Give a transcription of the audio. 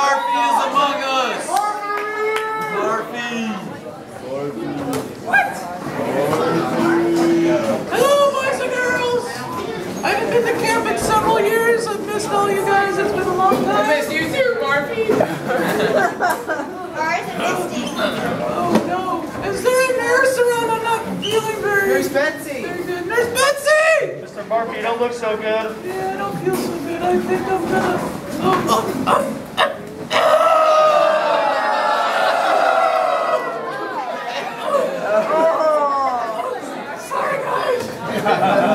Barfy is among us. Barfy. What? Hello, boys and girls. I haven't been to camp in several years. I've missed all you guys. It's been a long time. I missed you too, Barfy. oh no. Is there a nurse around? I'm not feeling very. Nurse Betsy. Nurse Betsy. Mr. Barfy, you don't look so good. Yeah, I don't feel so good. I think I'm gonna. Oh, oh, oh. Yeah.